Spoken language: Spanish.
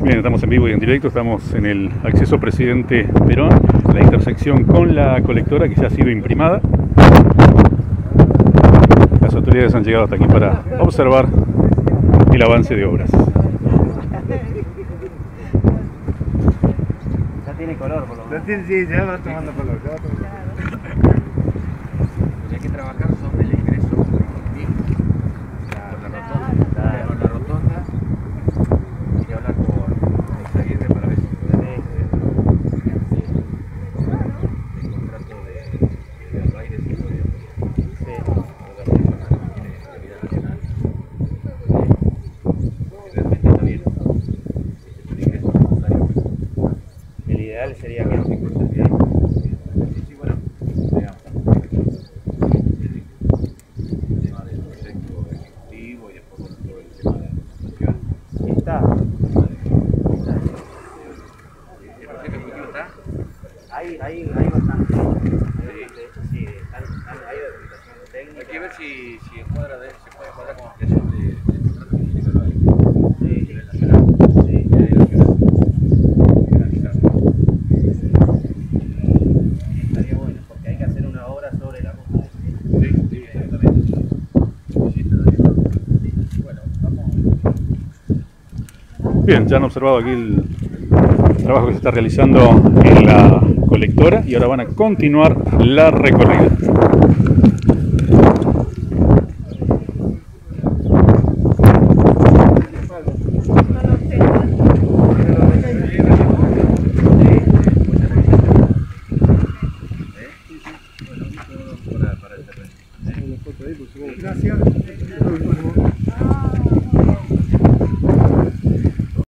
Bien, estamos en vivo y en directo, estamos en el acceso Presidente Perón, la intersección con la colectora que ya ha sido imprimada. Las autoridades han llegado hasta aquí para observar el avance de obras. Ya tiene color por lo menos. Sí, ya va tomando. Ya va tomando color. Hay, hay, hay bastante. De hecho, sí, están, están, hay documentación técnica. Hay que ver si, si encuadra de, se puede encuadrar como ampliación de, de contrato que tiene Calvario. Sí, A nivel nacional. sí. A nivel nacional. Organizarlo. Estaría bueno, porque hay que hacer una obra sobre la ruta. Sí, sí, exactamente. Sí, sí, está bien. Bueno, vamos. Bien, ya han observado aquí el trabajo que se está realizando en la colectora y ahora van a continuar la recorrida. Gracias.